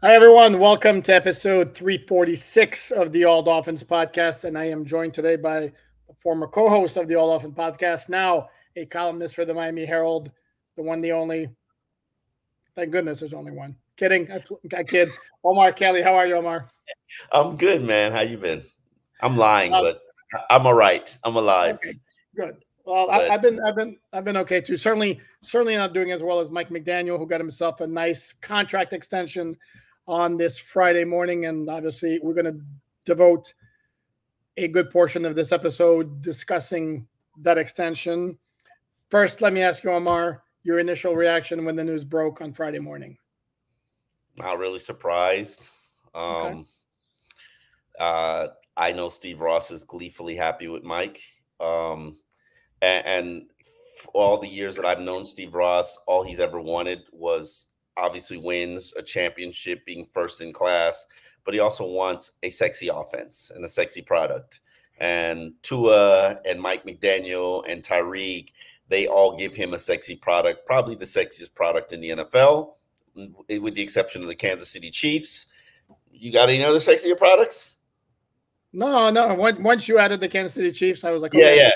Hi, everyone. Welcome to episode 346 of the All Dolphins podcast. And I am joined today by a former co host of the All Dolphins podcast, now a columnist for the Miami Herald, the one, the only. Thank goodness there's only one. Kidding. I, I kid. Omar Kelly. How are you, Omar? I'm good, man. How you been? I'm lying, um, but I'm all right. I'm alive. Okay, good. Well, I, have been, I've been, I've been okay too. Certainly, certainly not doing as well as Mike McDaniel, who got himself a nice contract extension on this Friday morning. And obviously, we're going to devote a good portion of this episode discussing that extension. First, let me ask you, Omar, your initial reaction when the news broke on Friday morning. Not really surprised. Um, okay. uh, I know Steve Ross is gleefully happy with Mike. Um, and, and all the years that I've known Steve Ross, all he's ever wanted was obviously wins, a championship, being first in class, but he also wants a sexy offense and a sexy product. And Tua and Mike McDaniel and Tyreek, they all give him a sexy product, probably the sexiest product in the NFL, mm, with the exception of the Kansas City Chiefs. You got any other sexier products? No, no. Once you added the Kansas City Chiefs, I was like, yeah, okay. yeah.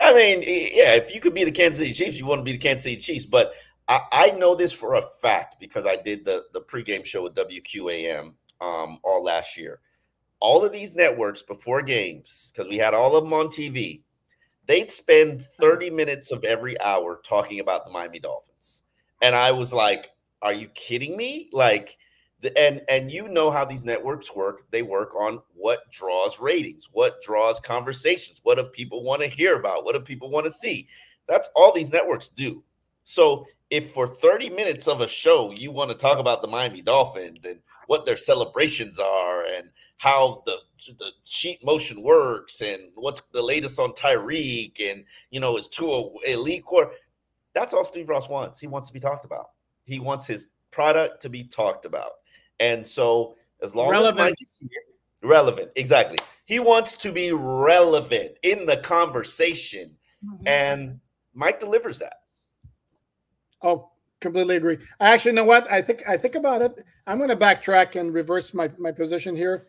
I mean, yeah. If you could be the Kansas City Chiefs, you want to be the Kansas City Chiefs. But I, I know this for a fact because I did the the pregame show with WQAM um, all last year. All of these networks before games, because we had all of them on TV, they'd spend 30 minutes of every hour talking about the Miami Dolphins. And I was like, are you kidding me? Like, and and you know how these networks work they work on what draws ratings what draws conversations what do people want to hear about what do people want to see that's all these networks do so if for 30 minutes of a show you want to talk about the Miami Dolphins and what their celebrations are and how the the cheat motion works and what's the latest on Tyreek and you know is Tua elite core, that's all Steve Ross wants. He wants to be talked about. He wants his product to be talked about. And so as long relevant. as Mike here, relevant, exactly. He wants to be relevant in the conversation. Mm-hmm. And Mike delivers that. Oh, completely agree. I actually know what I think. I think about it. I'm going to backtrack and reverse my my position here.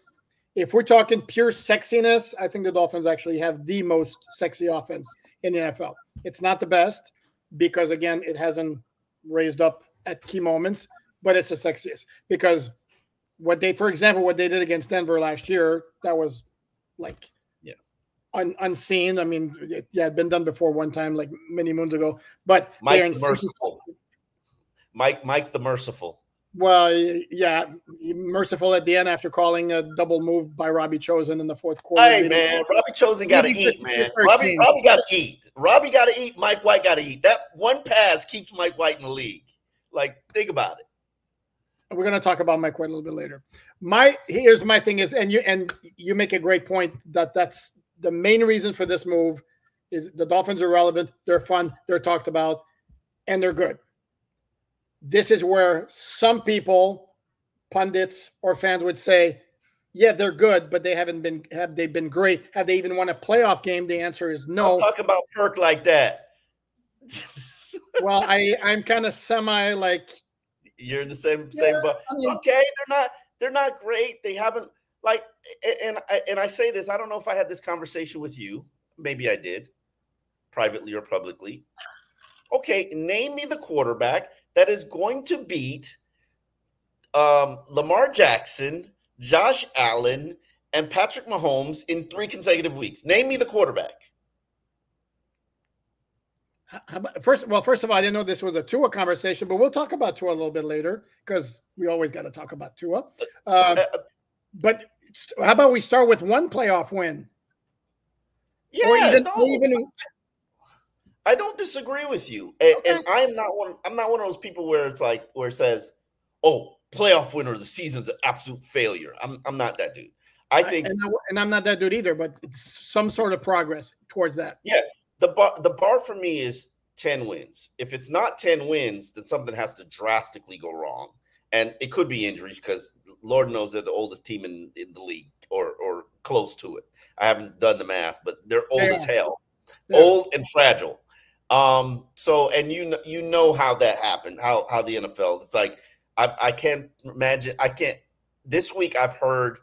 If we're talking pure sexiness, I think the Dolphins actually have the most sexy offense in the NFL. It's not the best because again, it hasn't raised up at key moments, but it's the sexiest because what they, for example, what they did against Denver last year, that was like un, unseen. I mean, it, yeah, it'd been done before one time, like many moons ago. But Mike the Merciful, Mike, Mike the Merciful. Well, yeah, merciful at the end after calling a double move by Robbie Chosen in the fourth quarter. Hey man, Robbie Chosen got to eat, man. Robbie, Robbie got to eat. Robbie got to eat. Mike White got to eat. That one pass keeps Mike White in the league. Like, think about it. We're going to talk about Mike White a little bit later. My here's my thing is, and you and you make a great point that that's the main reason for this move is the Dolphins are relevant, they're fun, they're talked about, and they're good. This is where some people, pundits or fans would say, yeah, they're good, but they haven't been have they been great? Have they even won a playoff game? The answer is no. Don't talk about Kirk like that. well, I I'm kind of semi like you're in the same same but I mean, okay, they're not they're not great. They haven't like and and I say this, I don't know if I had this conversation with you. Maybe I did, privately or publicly. Okay, name me the quarterback that is going to beat um, Lamar Jackson, Josh Allen, and Patrick Mahomes in three consecutive weeks. Name me the quarterback. About, first, well, first of all, I didn't know this was a Tua conversation, but we'll talk about Tua a little bit later because we always got to talk about Tua. Uh, uh, but how about we start with one playoff win? Yeah, even, no, even, I don't disagree with you, and, okay. and, I'm not one. I'm not one of those people where it's like where it says, "Oh, playoff winner of the season's an absolute failure." I'm I'm not that dude. I think, and, and I'm not that dude either. But some sort of progress towards that. Yeah, the bar the bar for me is 10 wins. If it's not 10 wins, then something has to drastically go wrong and it could be injuries because Lord knows they're the oldest team in, in the league or or close to it. I haven't done the math, but they're old yeah. as hell, yeah. old and fragile. Um, so and you you know how that happened, how how the NFL it's like I, I can't imagine. I can't. This week, I've heard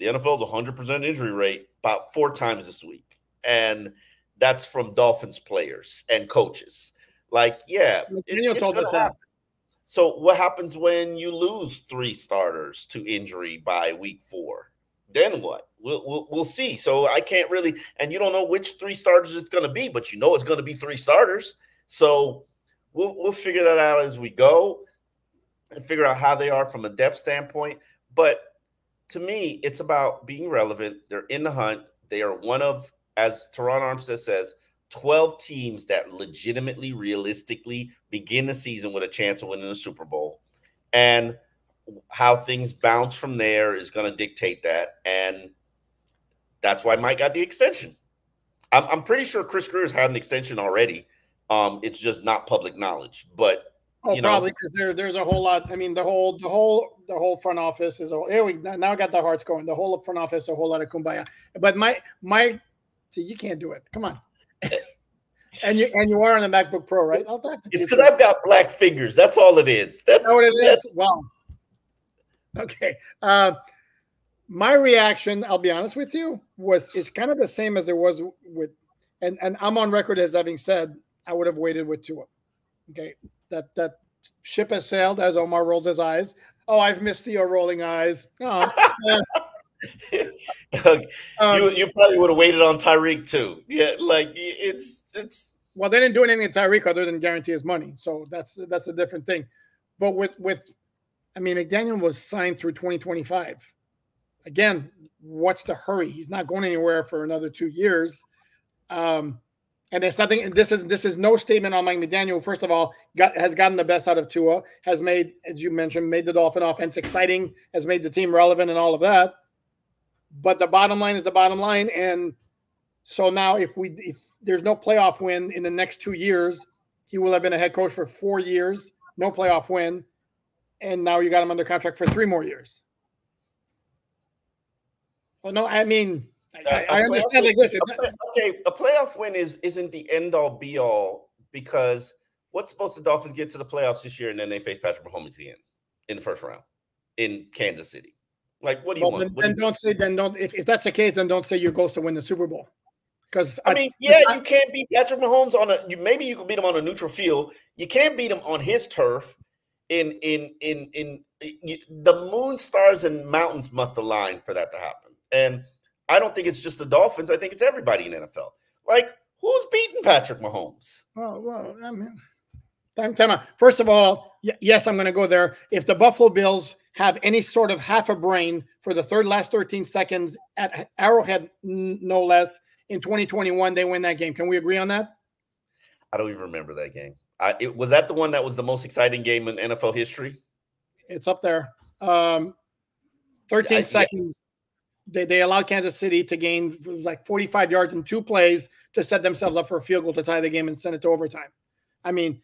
the NFL's 100% injury rate about four times this week, and that's from Dolphins players and coaches. Like, yeah, it's, it's gonna happen. So, what happens when you lose three starters to injury by week four? Then what? We'll, we'll, we'll see. So I can't really, and you don't know which three starters it's going to be, but you know it's going to be three starters. So we'll we'll figure that out as we go and figure out how they are from a depth standpoint. But to me, it's about being relevant. They're in the hunt. They are one of, as Terron Armstead says, 12 teams that legitimately, realistically begin the season with a chance of winning the Super Bowl. And how things bounce from there is going to dictate that. And that's why Mike got the extension. I'm, I'm pretty sure Chris Grier's had an extension already. Um, it's just not public knowledge, but Oh, you know, probably because there, there's a whole lot. I mean, the whole, the whole, the whole front office is. A, here we now I got the hearts going. The whole front office, a whole lot of kumbaya. But my, my, see, you can't do it. Come on. And you and you are on a MacBook Pro, right? I'll talk to it's because I've got black fingers. That's all it is. That's what it is. Wow. Okay. Uh, my reaction, I'll be honest with you, was it's kind of the same as it was with, and and I'm on record as having said I would have waited with Tua. Okay, that that ship has sailed as Omar rolls his eyes. Oh, I've missed your rolling eyes. Oh, um, you you probably would have waited on Tyreek too. Yeah, like it's it's. Well, they didn't do anything to Tyreek other than guarantee his money, so that's that's a different thing. But with with, I mean, McDaniel was signed through 2025. Again, what's the hurry? He's not going anywhere for another two years. Um, and there's something. This is this is no statement on Mike McDaniel. First of all, got has gotten the best out of Tua. Has made, as you mentioned, made the Dolphin offense exciting. Has made the team relevant and all of that. But the bottom line is the bottom line. And so now, if we if there's no playoff win in the next two years, he will have been a head coach for four years, no playoff win, and now you got him under contract for three more years. Well, no, I mean I, I uh, understand. Like, listen, okay, a playoff win is isn't the end all be all because what's supposed to Dolphins get to the playoffs this year and then they face Patrick Mahomes again in the first round in Kansas City? Like, what do you well, want? Then, then do not say then don't if, if that's the case then don't say your goal to win the Super Bowl. Because I, I, mean, yeah, I, you can't beat Patrick Mahomes on a. You, maybe you can beat him on a neutral field. You can't beat him on his turf. In in in in, in the moon, stars, and mountains must align for that to happen. And I don't think it's just the Dolphins. I think it's everybody in NFL. Like, who's beating Patrick Mahomes? Oh, well, I mean, time, time out. First of all, y- yes, I'm going to go there. If the Buffalo Bills have any sort of half a brain for the third last 13 seconds at Arrowhead, no less, in 2021, they win that game. Can we agree on that? I don't even remember that game. I, it, was that the one that was the most exciting game in NFL history? It's up there. Um, 13 I, seconds they, they allowed Kansas City to gain like 45 yards in two plays to set themselves up for a field goal to tie the game and send it to overtime. I mean,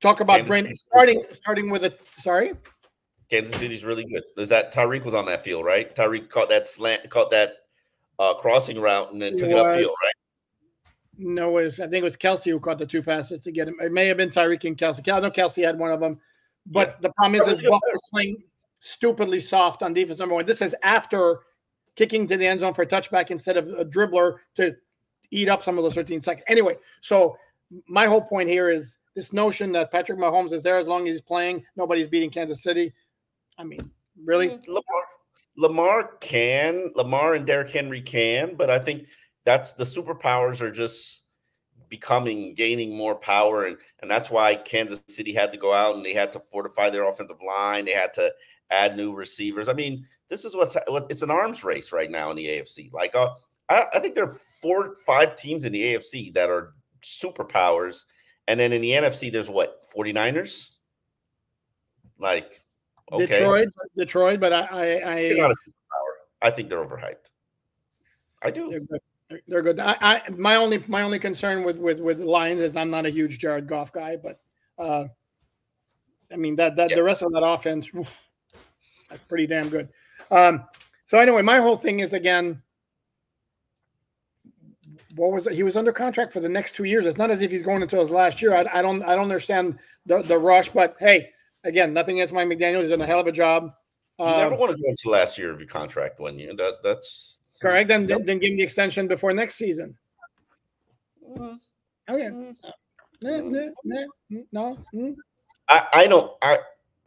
talk about brain starting starting with a sorry. Kansas City's really good. Is that Tyreek was on that field, right? Tyreek caught that slant, caught that uh, crossing route, and then took it, it upfield, right? No, it was I think it was Kelce who caught the two passes to get him. It may have been Tyreek and Kelce. I know Kelce had one of them, but yeah. the problem is, is Buffalo's playing stupidly soft on defense. Number one, this is after kicking to the end zone for a touchback instead of a dribbler to eat up some of those 13 seconds. Anyway, so my whole point here is this notion that Patrick Mahomes is there as long as he's playing, nobody's beating Kansas City. I mean, really? Mm, Lamar, Lamar can, Lamar and Derrick Henry can, but I think that's the superpowers are just becoming gaining more power and and that's why Kansas City had to go out and they had to fortify their offensive line. They had to add new receivers. I mean, this is what's it's an arms race right now in the AFC. Like, uh, I, I think there are four, five teams in the AFC that are superpowers, and then in the NFC, there's what 49ers. Like, okay. Detroit, Detroit, but I, I, I not a superpower. I think they're overhyped. I do. They're good. They're good. I, I, my only my only concern with with with Lions is I'm not a huge Jared Goff guy, but uh, I mean that that yeah. the rest of that offense, that's pretty damn good. Um, so anyway, my whole thing is again, what was it? He was under contract for the next two years. It's not as if he's going until his last year. I, I don't I don't understand the, the rush, but hey, Again, nothing against Mike McDaniel. He's done a hell of a job. You um, never want to go into last year of your contract one year. That that's correct. Then yep. then give him the extension before next season. Mm. Okay. Mm. Mm. No. Mm. I, I don't I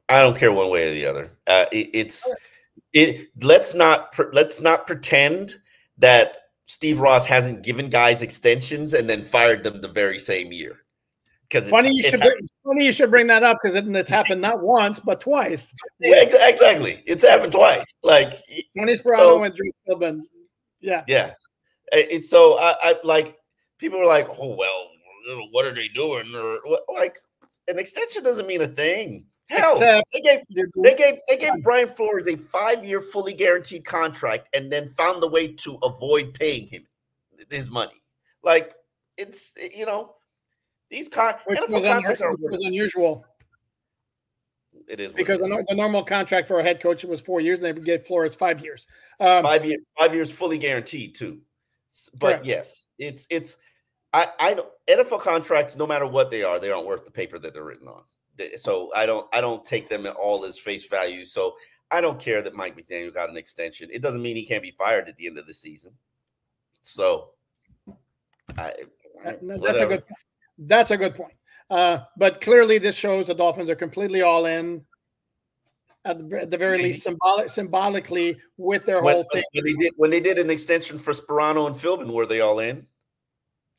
I don't care one way or the other. Uh, it, it's it. Let's not let's not pretend that Steve Ross hasn't given guys extensions and then fired them the very same year. Because funny you should bring, funny you should bring that up because it, it's happened not once but twice. Yeah, exactly. It's happened twice. Like Tony Sparano so, and Drew Philbin. Yeah, yeah. It's so I, I like people are like, oh well, what are they doing? Or like an extension doesn't mean a thing. Hell, Except they gave they gave they gave Brian Flores a five-year fully guaranteed contract and then found the way to avoid paying him his money. Like it's you know these con- which, was, contracts un- which was unusual. It is because it is. the, normal contract for a head coach was four years, and they gave Flores five years. Um, five years, five years fully guaranteed too. But correct. yes, it's it's I I NFL contracts, no matter what they are, they aren't worth the paper that they're written on so I don't I don't take them at all as face value. So I don't care that Mike McDaniel got an extension. It doesn't mean he can't be fired at the end of the season. So I, that's a good that's a good point. Uh, but clearly, this shows the Dolphins are completely all in. At the, at the very least, symbolic, symbolically, with their when, whole thing. When they did when they did an extension for Sparano and Philbin, were they all in?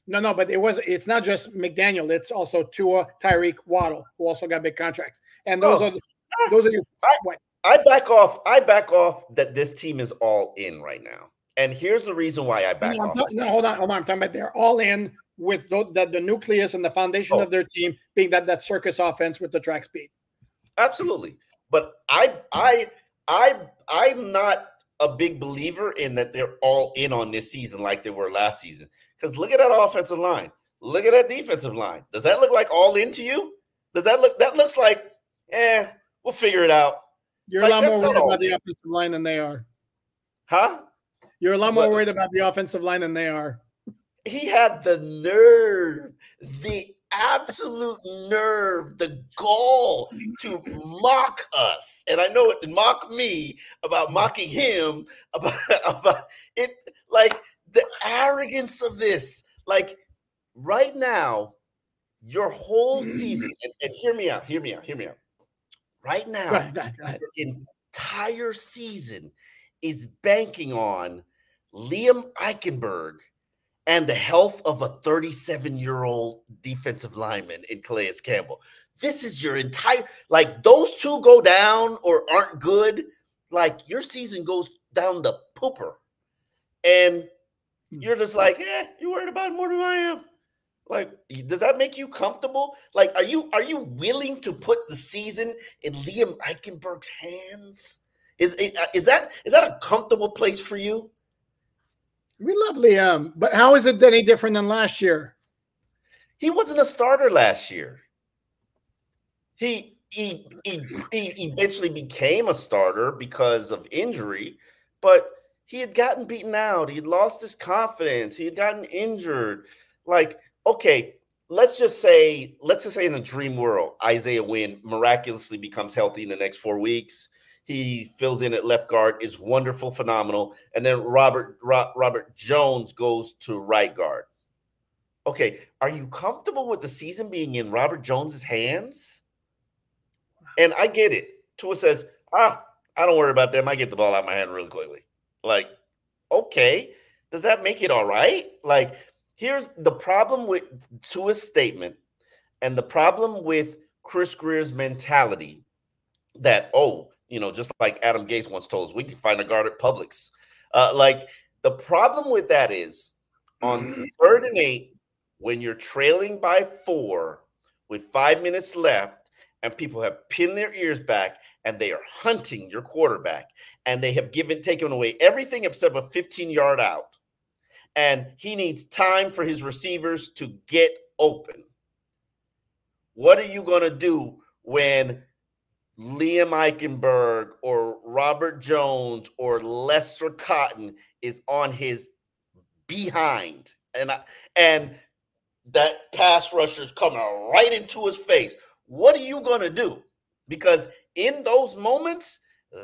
No, no, but it was. It's not just McDaniel. It's also Tua, Tyreek, Waddle, who also got big contracts. And those oh. are those are your. I, I back off. I back off that this team is all in right now. And here's the reason why I back no, off. no, hold on, hold on. I'm talking about they're all in with the, the, the nucleus and the foundation oh. of their team being that that circus offense with the track speed. Absolutely, but I I I I'm not a big believer in that they're all in on this season like they were last season. Because look at that offensive line. Look at that defensive line. Does that look like all into you? Does that look that looks like, eh, we'll figure it out. You're like, a lot more worried about the offensive line than they are. Huh? You're a lot more worried about the offensive line than they are. He had the nerve, the absolute nerve, the gall to mock us. And I know it mock me about mocking him about, about it like the arrogance of this. Like right now, your whole season, and, and, hear me out, hear me out, hear me out. Right now, right, right, right. the entire season is banking on Liam Eichenberg and the health of a 37 year old defensive lineman in Calais Campbell. This is your entire, like, those two go down or aren't good, like, your season goes down the pooper. And Hmm. You're just like, yeah, you worried about it more than I am. Like, does that make you comfortable? Like, are you are you willing to put the season in Liam Eichenberg's hands? Is is that is that a comfortable place for you? We love Liam, um, but how is it any different than last year? He wasn't a starter last year. He he he, he eventually became a starter because of injury, but he had gotten beaten out. He had lost his confidence. He had gotten injured. Like, okay, let's just say, let's just say in a dream world, Isaiah Wynn miraculously becomes healthy in the next four weeks. He fills in at left guard, is wonderful, phenomenal. And then Robert Ro- Robert Jones goes to right guard. Okay, are you comfortable with the season being in Robert Jones's hands? And I get it. Tua says, ah, I don't worry about them. I get the ball out of my hand really quickly. Like, okay, does that make it all right? Like, here's the problem with Tua's statement and the problem with Chris Grier's mentality that, oh, you know, just like Adam Gase once told us, we can find a guard at Publix. Uh, like, the problem with that is on mm-hmm. third and eight, when you're trailing by four with five minutes left and people have pinned their ears back and they are hunting your quarterback and they have given taken away everything except a 15 yard out and he needs time for his receivers to get open what are you going to do when Liam Eichenberg or Robert Jones or Lester Cotton is on his behind and I, and that pass rusher is coming right into his face what are you going to do because in those moments,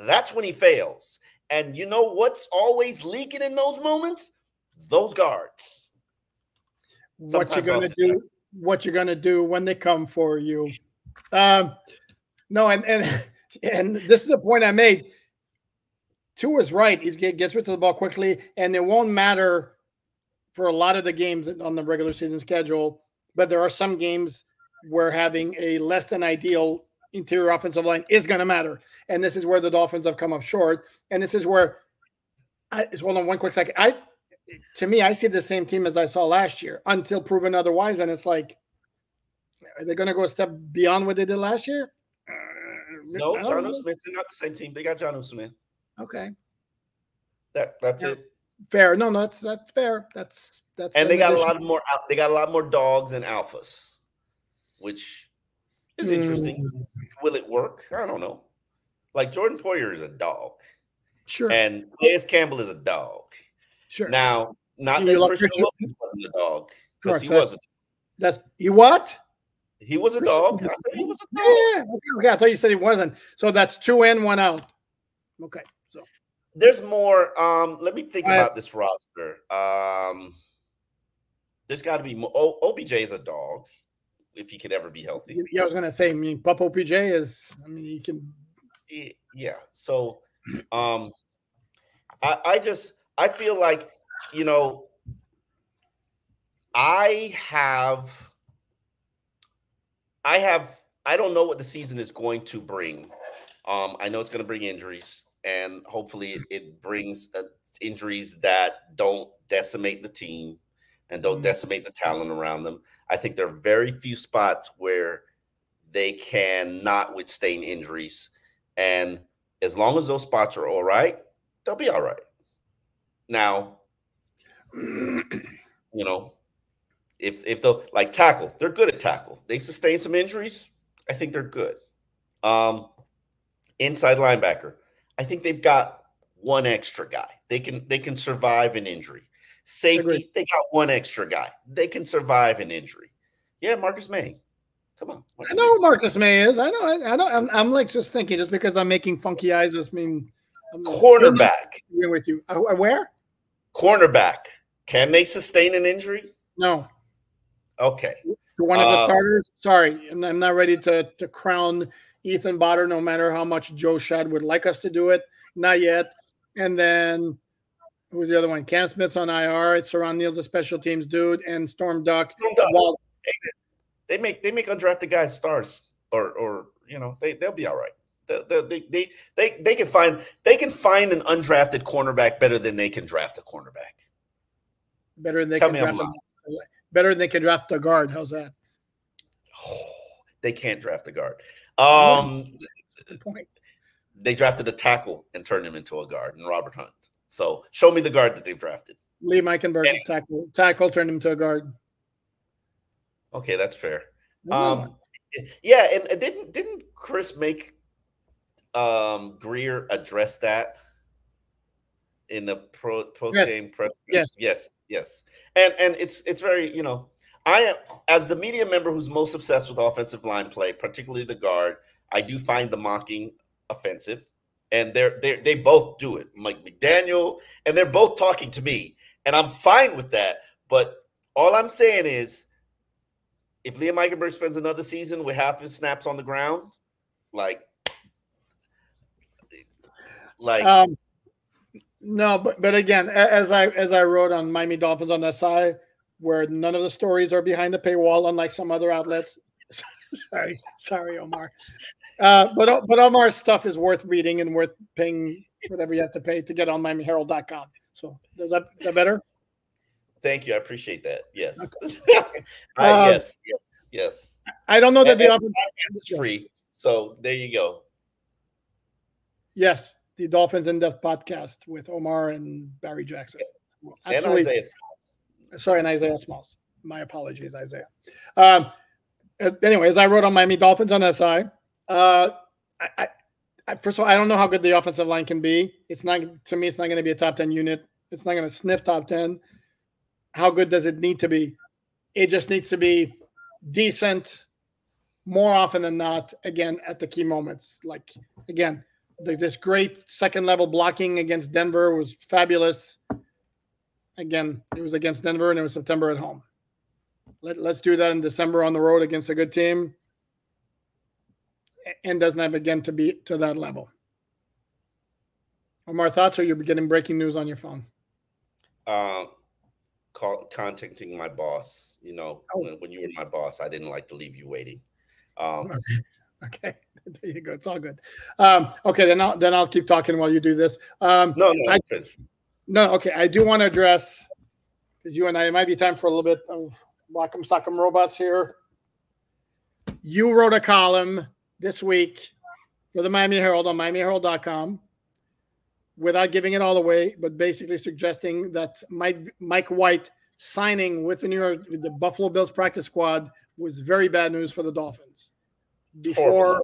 that's when he fails. And you know what's always leaking in those moments? Those guards. What you're gonna do? What you're gonna do when they come for you? Um, no, and and and this is the point I made. Tua is right. He gets rid of the ball quickly, and it won't matter for a lot of the games on the regular season schedule. But there are some games where having a less than ideal interior offensive line is going to matter. And this is where the Dolphins have come up short. And this is where I just hold on one quick second. I to me, I see the same team as I saw last year until proven otherwise. And it's like, are they going to go a step beyond what they did last year? No, Jonnu Smith. They're not the same team. They got Jonnu Smith. Okay. That that's yeah. it. Fair. No, no, that's that's fair. That's that's. And they got addition. a lot more. They got a lot more dogs and alphas, which is interesting. Mm. Will it work? I don't know. Like Jordan Poyer is a dog. Sure. And Calais Campbell is a dog. Sure. Now, not that Christian Wilkins wasn't a dog. Because he wasn't. That's he what? He was a dog. he was a dog. Yeah, okay. I thought you said he wasn't. So that's two in, one out. Okay. So there's more. Um, let me think about this roster. Um, there's got to be more. O- OBJ is a dog if he could ever be healthy. Yeah, I was gonna say. I mean, Pup OBJ is. I mean, he can. Yeah. So, um, I I just I feel like you know I have I have I don't know what the season is going to bring. Um, I know it's going to bring injuries, and hopefully, it brings uh, injuries that don't decimate the team and don't mm-hmm. decimate the talent around them. I think there are very few spots where they can not withstand injuries. And as long as those spots are all right, they'll be all right. Now, you know, if if they'll like tackle, they're good at tackle. They sustain some injuries. I think they're good. Um, inside linebacker, I think they've got one extra guy. They can they can survive an injury. Safety, they got one extra guy. They can survive an injury. Yeah, Marcus Maye. Come on. I know Marcus Maye is. I know. I, I know. I'm, I'm, like just thinking, just because I'm making funky eyes, just mean I'm cornerback. With you. Uh, where? Cornerback. Can they sustain an injury? No. Okay. One of the uh, starters. Sorry, I'm, I'm not ready to to crown Ethan Bonner, no matter how much Joe Schad would like us to do it. Not yet. And then who's the other one? Cam Smith's on IR. It's Siran Neal's a special teams dude, and Storm Duck. Storm Duck. They make they make undrafted guys stars, or or you know they they'll be all right. They, they, they, they, they can find they can find an undrafted cornerback better than they can draft a cornerback. Better than they Tell can draft a, better than they can draft a guard. How's that? Oh, they can't draft a guard. Um, point. They drafted a tackle and turned him into a guard, and Robert Hunt. So show me the guard that they've drafted. Lee Eichenberg, anyway. tackle, tackle turned him to a guard. Okay, that's fair. Um, yeah, and didn't didn't Chris make um Grier address that in the pro, post game yes. press? Yes, yes, yes. And and it's it's very you know I am as the media member who's most obsessed with offensive line play, particularly the guard. I do find the mocking offensive, and they're they they both do it. Mike McDaniel, and they're both talking to me, and I'm fine with that. But all I'm saying is, if Liam Eichenberg spends another season with half his snaps on the ground, like, like. Um, no, but but again, as I as I wrote on Miami Dolphins on SI, where none of the stories are behind the paywall, unlike some other outlets. sorry, sorry, Omar. Uh, but but Omar's stuff is worth reading and worth paying whatever you have to pay to get on MiamiHerald.com. So does that is that better? Thank you. I appreciate that. Yes. Okay. uh, yes. Yes. Yes. I don't know that and, the offense is free. So there you go. Yes, the Dolphins in Depth podcast with Omar and Barry Jackson. and Isaiah Sorry, and Isaiah Smalls. My apologies, Isaiah. Um, anyway, as I wrote on Miami Dolphins on SI, uh, I, I, first of all, I don't know how good the offensive line can be. It's not to me. It's not going to be a top ten unit. It's not going to sniff top ten. How good does it need to be? It just needs to be decent more often than not, again, at the key moments. Like, again, this great second level blocking against Denver was fabulous. Again, it was against Denver and it was September at home. Let, let's do that in December on the road against a good team and doesn't have again to be to that level. Omar, thoughts or you're getting breaking news on your phone? Uh, call, contacting my boss. You know, oh. when, when, you were my boss, I didn't like to leave you waiting. Um, okay. there you go. It's all good. Um, okay, then I'll then I'll keep talking while you do this. Um, no, no, I, no. Okay, I do want to address because you and I it might be time for a little bit of Rock'em Sock'em Robots here. You wrote a column this week for the Miami Herald on MiamiHerald.com without giving it all away, but basically suggesting that Mike Mike White signing with the New York with the Buffalo Bills practice squad was very bad news for the Dolphins. Before,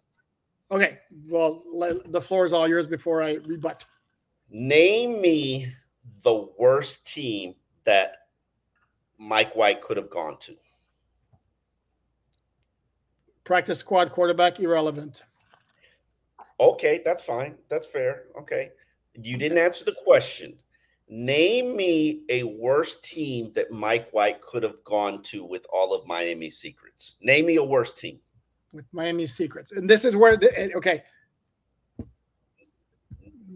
okay, well, the floor is all yours before I rebut. Name me the worst team that Mike White could have gone to. Practice squad quarterback irrelevant. Okay, that's fine. That's fair. Okay. You didn't answer the question. Name me a worse team that Mike White could have gone to with all of Miami secrets. Name me a worse team. With Miami secrets. And this is where the, okay.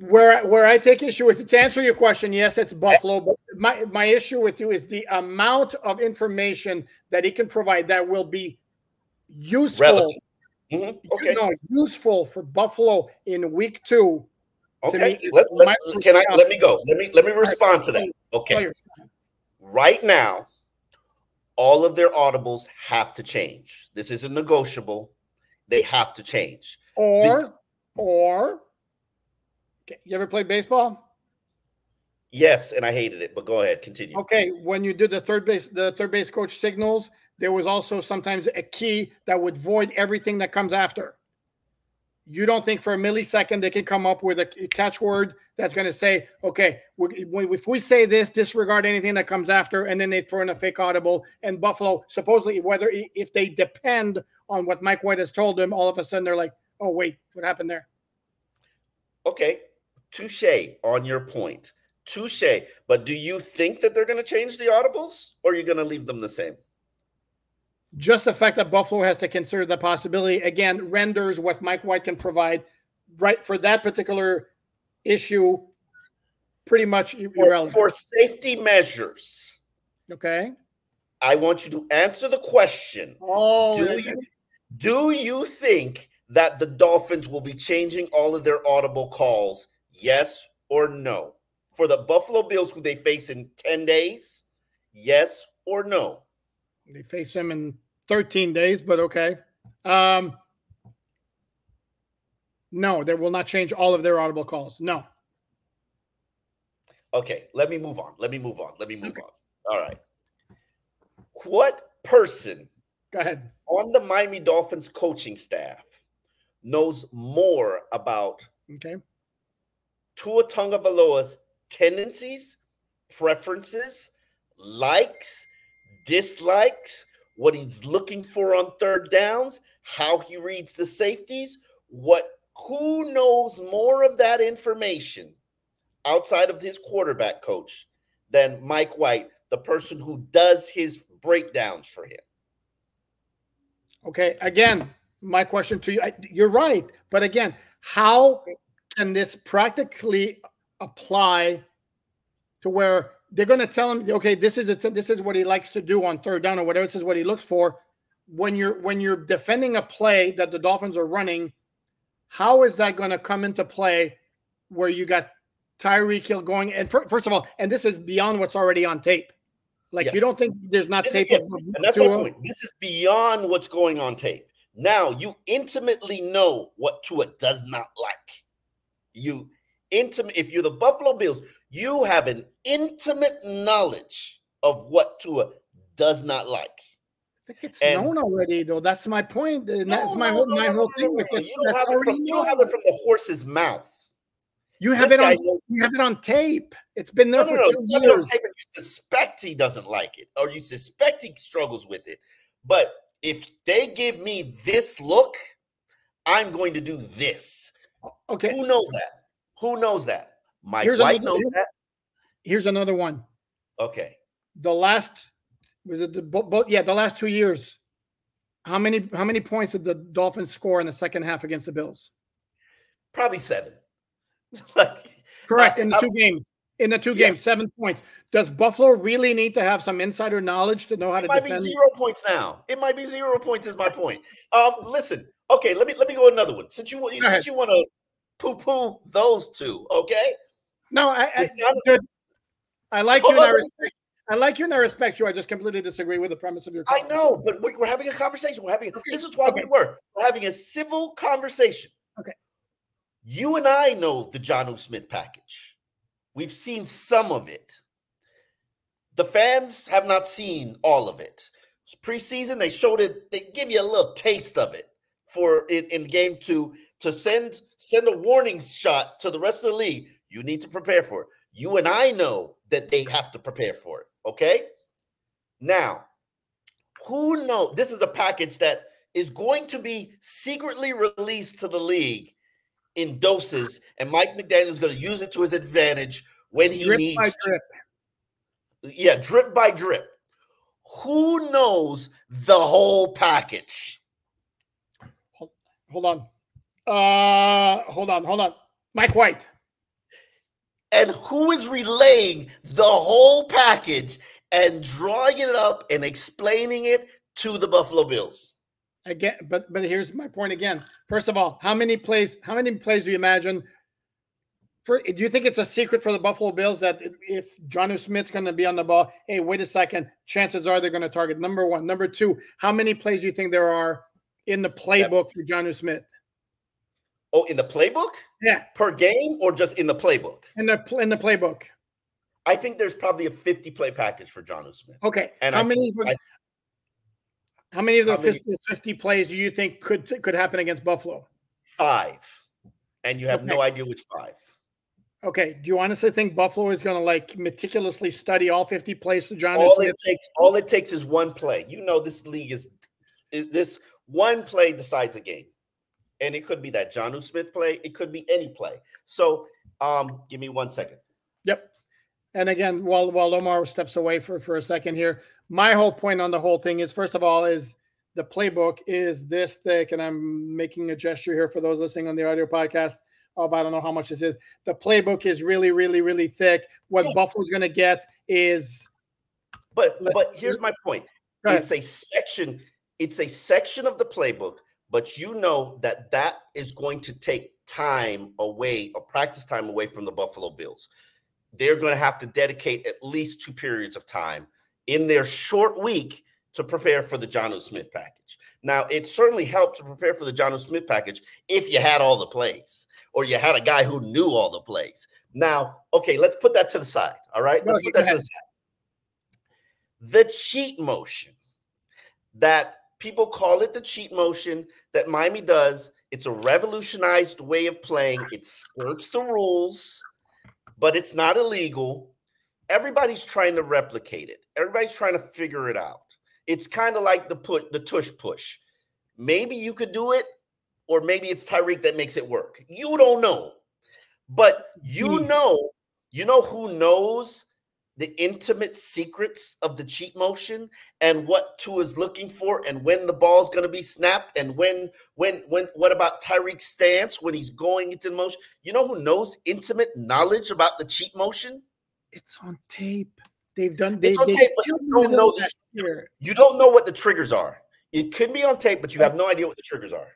Where where I take issue with it to answer your question, yes, it's Buffalo, but my my issue with you is the amount of information that he can provide that will be useful. Mm-hmm. Okay. No, useful for Buffalo in week two Okay, let's let, can I let me go. Let me let me respond to that. Okay. Right now, all of their audibles have to change. This isn't negotiable. They have to change. Or the, or you ever played baseball? Yes, and I hated it, but go ahead, continue. Okay, when you did the third base the third base coach signals, there was also sometimes a key that would void everything that comes after you don't think for a millisecond they can come up with a catchword that's going to say, okay, if we say this, disregard anything that comes after, and then they throw in a fake audible. And Buffalo, supposedly, whether if they depend on what Mike White has told them, all of a sudden they're like, oh, wait, what happened there? Okay, touche on your point. Touche. But do you think that they're going to change the audibles or are you going to leave them the same? Just the fact that Buffalo has to consider the possibility again renders what Mike White can provide right for that particular issue pretty much irrelevant. For, for safety measures. Okay. I want you to answer the question. Oh, do you, do you think that the Dolphins will be changing all of their audible calls? Yes or no? For the Buffalo Bills, who they face in 10 days? Yes or no? They face them in 13 days, but okay. Um, no, they will not change all of their audible calls. No. Okay, let me move on. Let me move on. Let me move okay. on. All right. What person go ahead on the Miami Dolphins coaching staff knows more about okay Tua Tagovailoa's tendencies, preferences, likes, dislikes, what he's looking for on third downs, how he reads the safeties, what who knows more of that information outside of his quarterback coach than Mike White, the person who does his breakdowns for him. Okay, again, my question to you, you're right, but again, how can this practically apply to where they're going to tell him, okay, this is it. This is what he likes to do on third down or whatever. This is what he looks for. When you're when you're defending a play that the Dolphins are running, how is that going to come into play where you got Tyreek Hill going? And for, first of all, and this is beyond what's already on tape. Like yes. you don't think there's not this tape. Is, and that's my point. This is beyond what's going on tape. Now you intimately know what Tua does not like. You intimate. If you're the Buffalo Bills, you have an intimate knowledge of what Tua does not like. I think it's and, known already, though. That's my point. And no, that's my no, whole no, my whole thing with it. You, don't from, you don't have it from the horse's mouth. You have this it on. Knows, you have it on tape. It's been there for two years. Tape, you suspect he doesn't like it, or you suspect he struggles with it. But if they give me this look, I'm going to do this. Okay. Who knows that? Who knows that? Mike Here's White another- knows that. Here's another one. Okay. The last was it the bo- bo- yeah the last two years. How many how many points did the Dolphins score in the second half against the Bills? Probably seven. Correct in the two games. In the two Yeah. games, seven points. Does Buffalo really need to have some insider knowledge to know how it to might be zero points now. It might be zero points. Is my point. Um, listen. Okay, let me let me go another one. Since you since you want to poo poo those two, okay? No, I, I, not- I like you and I on, let me- respect. I like you and I respect you. I just completely disagree with the premise of your. I know, but we're, we're having a conversation. We're having. Okay, This is why okay. we were. We're having a civil conversation. Okay. You and I know the Jonnu Smith package. We've seen some of it. The fans have not seen all of it. Preseason, they showed it. They give you a little taste of it for in, in game two to send send a warning shot to the rest of the league. You need to prepare for it. You and I know that they have to prepare for it. Okay. Now, who knows? This is a package that is going to be secretly released to the league in doses, and Mike McDaniel is going to use it to his advantage when he Drip needs. by drip. Yeah, drip by drip. Who knows the whole package? Hold on. Uh, hold on. Hold on. Mike White. And who is relaying the whole package and drawing it up and explaining it to the Buffalo Bills? again but but here's my point again first of all how many plays how many plays do you imagine for do you think it's a secret for the buffalo bills that if Jonnu smith's going to be on the ball hey wait a second chances are they're going to target number one number two how many plays do you think there are in the playbook for Jonnu smith. Oh, in the playbook? Yeah. Per game or just in the playbook? in the in the playbook. I think there's probably a 50 play package for Jonnu Smith. okay. And how I many think- I- how many of the How many- 50, 50 plays do you think could could happen against buffalo? Five. And you have no idea which five. okay. Do you honestly think buffalo is going to like meticulously study all 50 plays for John all smith? it takes all it takes is one play. You know this league is this one play decides a game. And it could be that Jonnu Smith play, it could be any play. So um give me one second. Yep. And again, while while Omar steps away for for a second here, my whole point on the whole thing is first of all is the playbook is this thick, and I'm making a gesture here for those listening on the audio podcast of I don't know how much this is. The playbook is really, really, really thick. What Yeah. Buffalo's going to get is But but here's my point. It's a section, it's a section of the playbook, but you know that that is going to take time away or practice time away from the Buffalo Bills. They're going to have to dedicate at least two periods of time in their short week to prepare for the Jonnu Smith package. Now, it certainly helped to prepare for the Jonnu Smith package if you had all the plays or you had a guy who knew all the plays. Now, okay, let's put that to the side. All right, No, let's put that to the side. The cheat motion that people call it the cheat motion that Miami does. It's a revolutionized way of playing. It skirts the rules, but it's not illegal. Everybody's trying to replicate it. Everybody's trying to figure it out. It's kind of like the put the tush push. Maybe you could do it, or maybe it's Tyreek that makes it work. You don't know. But you Hmm. know, you know who knows the intimate secrets of the cheat motion and what Tua is looking for and when the ball's going to be snapped and when when when what about Tyreek's stance when he's going into motion? You know who knows intimate knowledge about the cheat motion? it's on tape. They've done. They, It's on they tape, but you don't know that here. You don't know what the triggers are. It could be on tape, but you have no idea what the triggers are.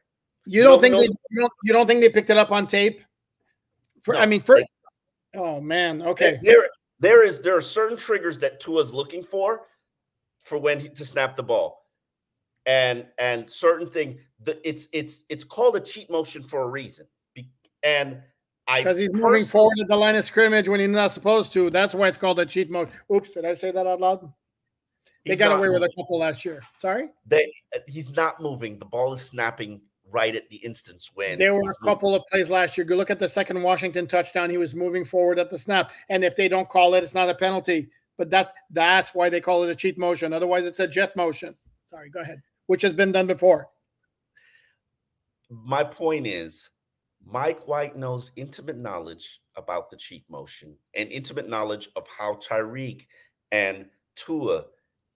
You You don't don't think they, you don't you don't think they picked it up on tape? For No, I mean, for they- oh man, okay, There, there is there are certain triggers that Tua's looking for for when he, to snap the ball, and and certain thing. The, it's it's it's called a cheat motion for a reason. Be- And I because he's moving forward at the line of scrimmage when he's not supposed to. That's why it's called a cheat mode. Oops, did I say that out loud? They got away with a couple last year. Sorry, They, he's not moving. The ball is snapping right at the instance when there were a couple of plays last year. Go look at the second Washington touchdown. He was moving forward at the snap, and if they don't call it, it's not a penalty. But that that's why they call it a cheat motion. Otherwise, it's a jet motion. Sorry, go ahead. which has been done before. My point is, Mike White knows intimate knowledge about the cheat motion and intimate knowledge of how Tyreek and Tua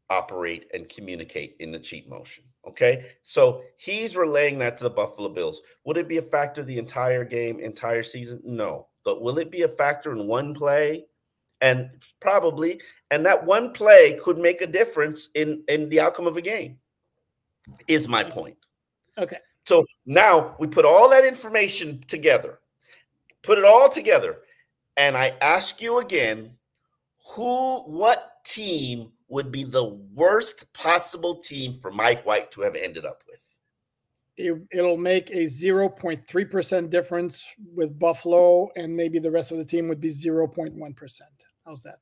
operate and communicate in the cheat motion. Okay. So he's relaying that to the Buffalo Bills. Would it be a factor the entire game, entire season? No. But will it be a factor in one play? And probably, and that one play could make a difference in in the outcome of a game. Is my mm-hmm. point. Okay. So now we put all that information together, put it all together, and I ask you again, who, what team would be the worst possible team for Mike White to have ended up with? It, will make a 0.3% difference with Buffalo, and maybe the rest of the team would be 0.1%. How's that?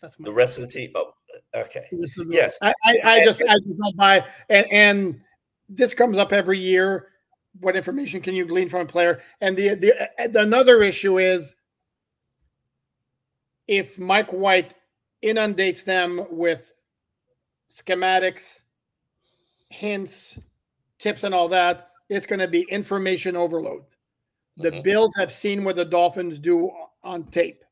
That's the rest of the team. Oh, okay. Yes. I, I, I just I just don't buy and and this comes up every year. What information can you glean from a player? And the the, the another issue is if Mike White inundates them with schematics, hints, tips, and all that, it's going to be information overload. The mm-hmm. Bills have seen what the Dolphins do on tape.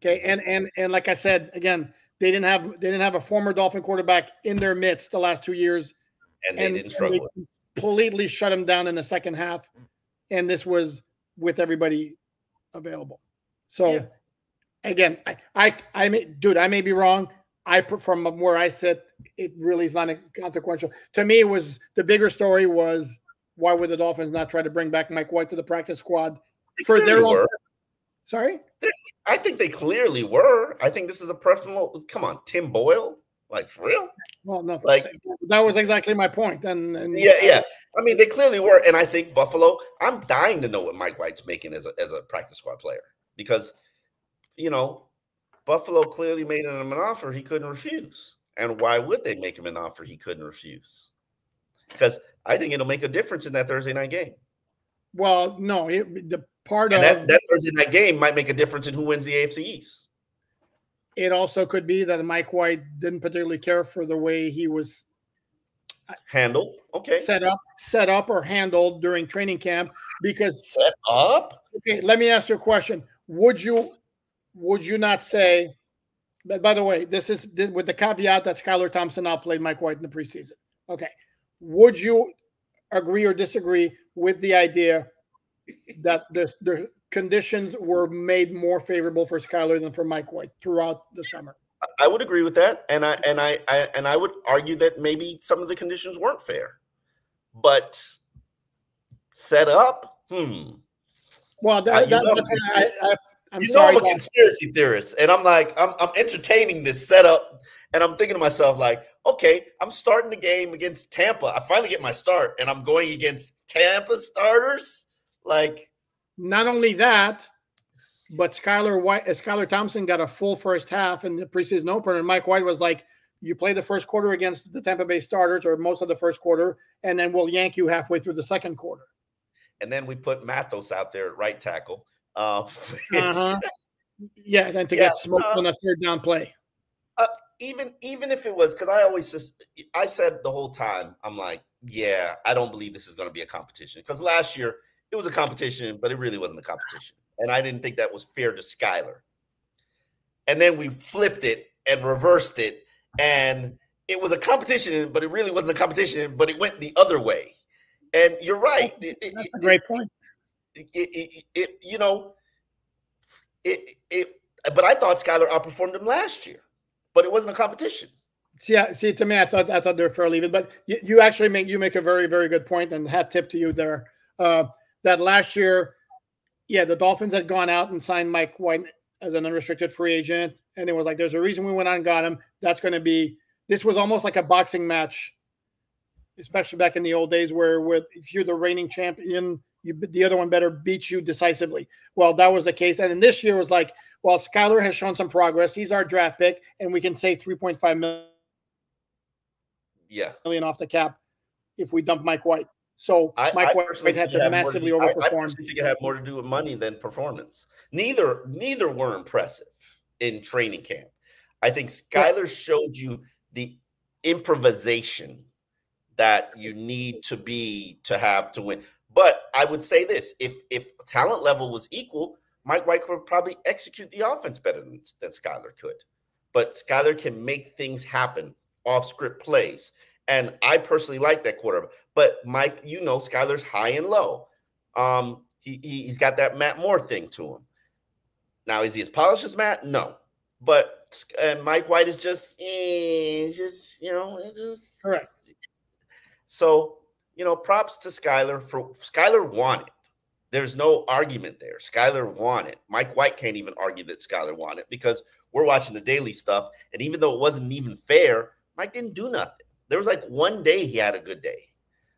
Okay, and and and like I said again, they didn't have they didn't have a former Dolphin quarterback in their midst the last two years, and they and, didn't struggle. They completely shut him down in the second half, and this was with everybody available. So, yeah. Again, I, I, I may, dude, I may be wrong. I from where I sit, it really is not consequential. To me, it was the bigger story was why would the Dolphins not try to bring back Mike White to the practice squad for their own? Sorry, I think they clearly were. I think this is a preferable. Come on, Tim Boyle. Like for real? Well, no, like that was exactly my point. And, and yeah, yeah. I mean, they clearly were, and I think Buffalo. I'm dying to know what Mike White's making as a as a practice squad player because, you know, Buffalo clearly made him an offer he couldn't refuse. And why would they make him an offer he couldn't refuse? Because I think it'll make a difference in that Thursday night game. Well, no, it, the part and of that, that Thursday night game might make a difference in who wins the AFC East. It also could be that Mike White didn't particularly care for the way he was uh, handled. Okay. Set up, set up or handled during training camp because set up. Okay, let me ask you a question. Would you would you not say but by the way, this is with the caveat that Skylar Thompson outplayed Mike White in the preseason. Okay. Would you agree or disagree with the idea that this the conditions were made more favorable for Skylar than for Mike White throughout the summer. I would agree with that, and I and I, I and I would argue that maybe some of the conditions weren't fair, but set up. Hmm. Well, that, that, that's I, I, I'm you sorry, know I'm a conspiracy theorist, and I'm like, I'm, I'm entertaining this setup, and I'm thinking to myself, like, okay, I'm starting the game against Tampa. I finally get my start, and I'm going against Tampa starters. Like, not only that, but Skylar White, uh, Skylar Thompson got a full first half in the preseason opener, and Mike White was like, "You play the first quarter against the Tampa Bay starters, or most of the first quarter, and then we'll yank you halfway through the second quarter." And then we put Mathos out there at right tackle. Uh, uh-huh. Yeah, then to yeah, get smoked uh, on a third down play. Uh, even even if it was because I always just I said the whole time I'm like, yeah, I don't believe this is going to be a competition because last year it was a competition, but it really wasn't a competition. And I didn't think that was fair to Skylar. And then we flipped it and reversed it. And it was a competition, but it really wasn't a competition, but it went the other way. And you're right. It, That's it, a great point. It, it, you know, it, it, but I thought Skylar outperformed him last year, but it wasn't a competition. See, see, to me, I thought I thought they were fairly even, but you, you actually make you make a very, very good point, and hat tip to you there. Uh, that last year, yeah, the Dolphins had gone out and signed Mike White as an unrestricted free agent. And it was like, there's a reason we went out and got him. That's going to be, this was almost like a boxing match, especially back in the old days where with, if you're the reigning champion, you, the other one better beat you decisively. Well, that was the case. And then this year was like, well, Skylar has shown some progress. He's our draft pick, and we can save 3.5 million. Yeah. Million off the cap if we dump Mike White. So I, Mike White had to massively to, overperform. I, I think it had more to do with money than performance. Neither neither were impressive in training camp. I think Skylar showed you the improvisation that you need to be to have to win. But I would say this: if if talent level was equal, Mike White would probably execute the offense better than, than Skylar could. But Skylar can make things happen off script plays. And I personally like that quarterback. But Mike, you know, Skylar's high and low. Um, he, he has got that Matt Moore thing to him. Now, is he as polished as Matt? No. But and Mike White is just, eh, just you know, just correct. So you know, props to Skylar for Skylar wanted. There's no argument there. Skylar wanted. Mike White can't even argue that Skylar wanted because we're watching the daily stuff. And even though it wasn't even fair, Mike didn't do nothing. There was like one day he had a good day.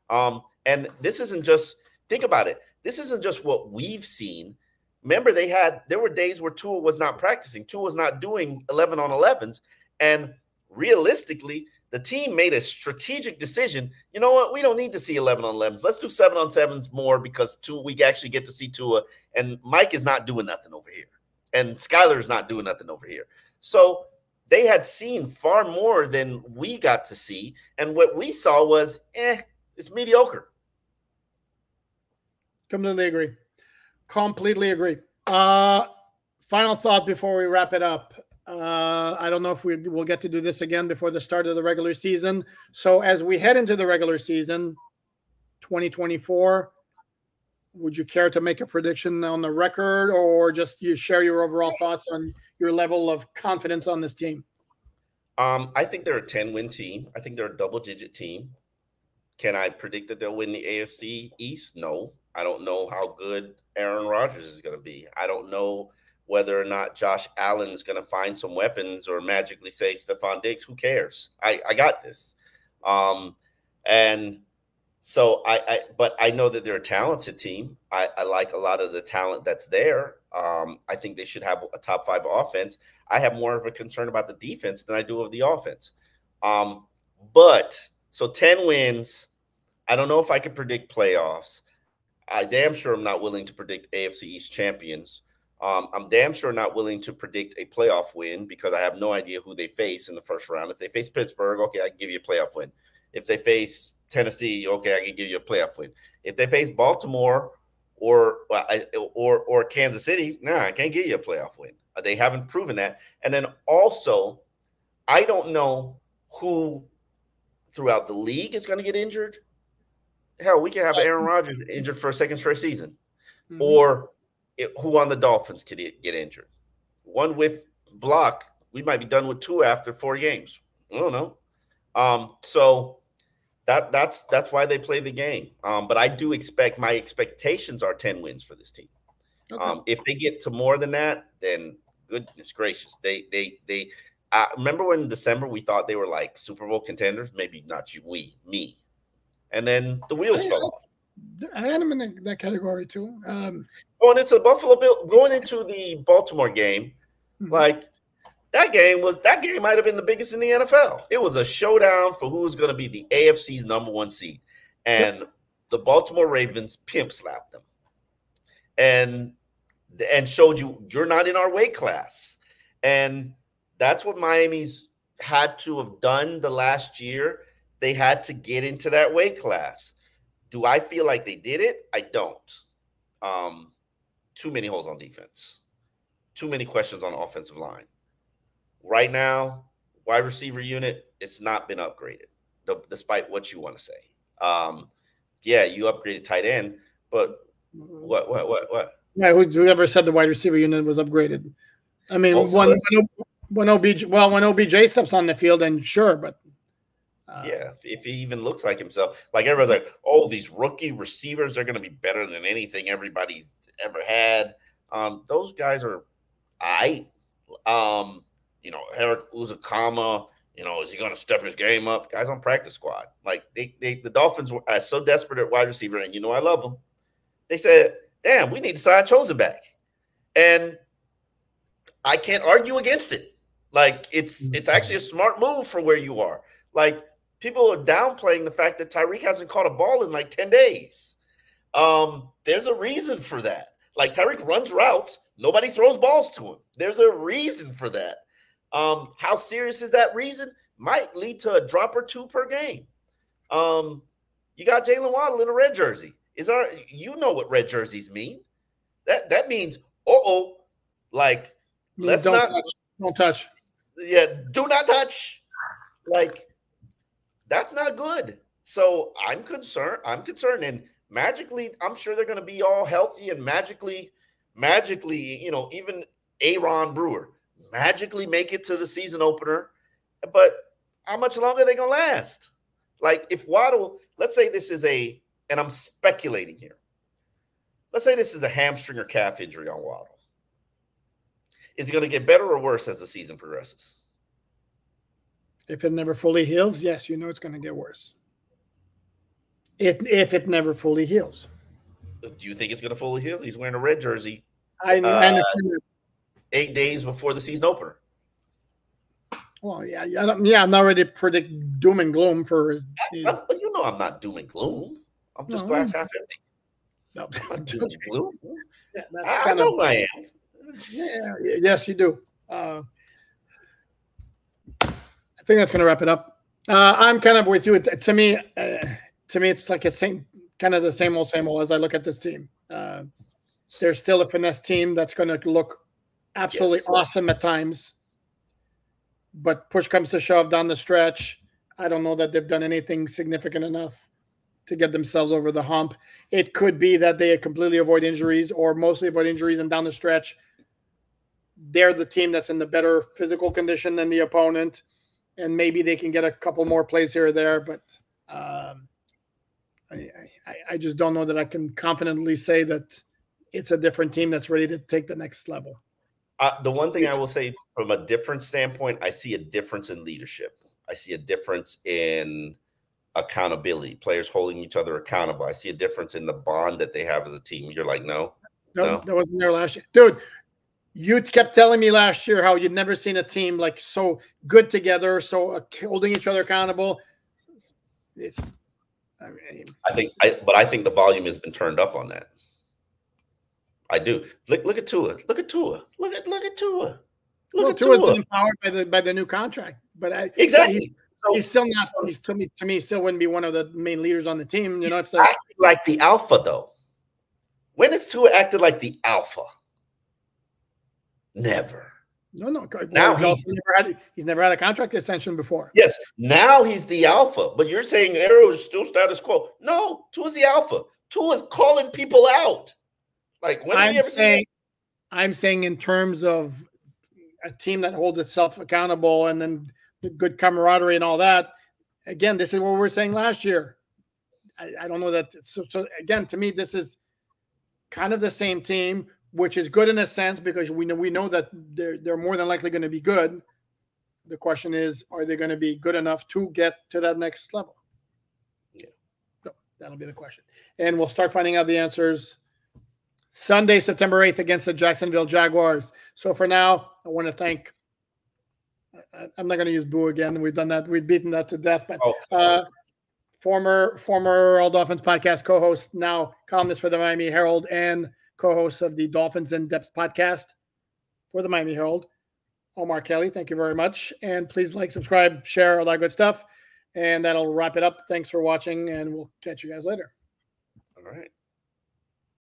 Um, and this isn't just think about it. This isn't just what we've seen. Remember, they had there were days where Tua was not practicing, Tua was not doing 11 on 11s. And realistically, the team made a strategic decision. You know what? We don't need to see 11 on 11s. Let's do seven on sevens more because two, we actually get to see Tua. And Mike is not doing nothing over here. And Skylar is not doing nothing over here. So they had seen far more than we got to see. And what we saw was, eh, it's mediocre. Completely agree. Completely agree. Uh, final thought before we wrap it up. Uh, I don't know if we will get to do this again before the start of the regular season. So as we head into the regular season, 2024, would you care to make a prediction on the record or just you share your overall thoughts on your level of confidence on this team? Um, I think they're a 10 win team. I think they're a double digit team. Can I predict that they'll win the AFC East? No. I don't know how good Aaron Rodgers is going to be. I don't know whether or not Josh Allen is going to find some weapons or magically say Stefon Diggs. Who cares? I, I got this. Um, and so I, I, but I know that they're a talented team. I, I like a lot of the talent that's there. Um, I think they should have a top five offense. I have more of a concern about the defense than I do of the offense. Um, but so 10 wins. I don't know if I can predict playoffs. I damn sure I'm not willing to predict AFC East champions. Um, I'm damn sure not willing to predict a playoff win because I have no idea who they face in the first round. If they face Pittsburgh, okay, I can give you a playoff win. If they face Tennessee, okay, I can give you a playoff win. If they face Baltimore or or or Kansas City, nah, I can't give you a playoff win. They haven't proven that. And then also, I don't know who throughout the league is going to get injured. Hell, we can have Aaron Rodgers injured for a second straight season, mm-hmm. or it, who on the Dolphins could get injured? One with block, we might be done with Tua after four games. I don't know. Um, so that that's that's why they play the game. Um, but I do expect my expectations are ten wins for this team. Okay. Um, if they get to more than that, then goodness gracious, they they they. I remember when in December we thought they were like Super Bowl contenders. Maybe not you, we, me, and then the wheels fell off. I had them in that category too. Um, going into the Buffalo Bill, going into the Baltimore game, mm-hmm. like that game was that game might have been the biggest in the NFL. It was a showdown for who's going to be the AFC's number one seed, and yep. the Baltimore Ravens pimp slapped them, and and showed you you're not in our weight class, and that's what Miami's had to have done the last year. They had to get into that weight class. Do I feel like they did it? I don't. Um, too many holes on defense, too many questions on offensive line. Right now, wide receiver unit, it's not been upgraded, despite what you want to say. Um, yeah, you upgraded tight end, but mm-hmm. what, what, what, what? Yeah, whoever said the wide receiver unit was upgraded? I mean, when, when OBJ, well, when OBJ steps on the field, and sure, but uh, yeah, if he even looks like himself, like everybody's like, oh, these rookie receivers are going to be better than anything everybody's ever had. Um, those guys are, I, um, you know, Erik Ezukanma, you know, is he going to step his game up? Guys on practice squad, like they, they, the Dolphins were so desperate at wide receiver, and you know, I love them. They said, "Damn, we need to sign Chosen back," and I can't argue against it. Like it's it's actually a smart move for where you are. Like people are downplaying the fact that Tyreek hasn't caught a ball in like 10 days. Um, there's a reason for that. Like Tyreek runs routes, nobody throws balls to him. There's a reason for that. Um, how serious is that reason? Might lead to a drop or two per game. Um, you got Jaylen Waddle in a red jersey. Is our you know what red jerseys mean? That that means uh oh, like let's don't not touch, don't touch. yeah, do not touch. Like that's not good. So I'm concerned. I'm concerned, and magically, I'm sure they're going to be all healthy and magically, magically, you know, even Aaron Brewer magically make it to the season opener. But how much longer are they going to last? Like if Waddle, let's say this is a, and I'm speculating here. Let's say this is a hamstring or calf injury on Waddle. Is it going to get better or worse as the season progresses? If it never fully heals, yes, you know it's going to get worse. If if it never fully heals, Do you think it's going to fully heal? He's wearing a red jersey I, I Uh, understand. eight days before the season opener. Well, yeah, yeah, I don't- yeah. I'm not ready to predict doom and gloom for his. his Well, you know, I'm not doom and gloom. I'm just No. glass half empty. no, I'm not doom and gloom. yeah, that's I, I kind know of I am. yeah, yes, you do. Uh, I think that's going to wrap it up. Uh, I'm kind of with you. It- To me, uh, to me, it's like a same kind of the same old, same old as I look at this team. Uh, there's still a finesse team that's going to look absolutely Yes. awesome at times, but push comes to shove down the stretch. I don't know that they've done anything significant enough to get themselves over the hump. It could be that they completely avoid injuries or mostly avoid injuries, and down the stretch, they're the team that's in the better physical condition than the opponent, and maybe they can get a couple more plays here or there. But um, I, I, I just don't know that I can confidently say that it's a different team that's ready to take the next level. Uh, the one thing I will say from a different standpoint, I see a difference in leadership. I see a difference in accountability, players holding each other accountable. I see a difference in the bond that they have as a team. You're like, no, No, No. that wasn't there last year, dude. You kept telling me last year how you'd never seen a team like so good together, so holding each other accountable. It's, I mean, I think, I, but I think the volume has been turned up on that. I do. Look, look at Tua. Look at Tua. Look at, look at Tua. Look well, at Tua's Tua. been empowered by the by the new contract, but I, Exactly. he- he's still not. He's to me to me still wouldn't be one of the main leaders on the team. You know, it's He's like like the alpha, though. When has Tua acted like the alpha? Never. no, no. Now Now he's he's- never had he's never had a contract extension before. Yes, now he's the alpha, but you're saying Arrow is still status quo. No, Tua is the alpha. Tua is calling people out. Like when I'm we ever seen saying, I'm saying in terms of a team that holds itself accountable and then good camaraderie and all that. Again, this is what we were saying last year. I, I don't know that. So, so again, to me, this is kind of the same team, which is good in a sense because we know we know that they're they're more than likely going to be good. The question is, are they going to be good enough to get to that next level? Yeah. So that'll be the question, and we'll start finding out the answers Sunday, September 8th against the Jacksonville Jaguars. So for now, I want to thank. I- I'm not going to use boo again. We've done that. We've beaten that to death. But Oh, uh, former former All Dolphins podcast co-host, now columnist for the Miami Herald and co-host of the Dolphins in Depth podcast for the Miami Herald, Omar Kelly. Thank you very much, and please like, subscribe, share, all that good stuff. And that'll wrap it up. Thanks for watching, and we'll catch you guys later. all right.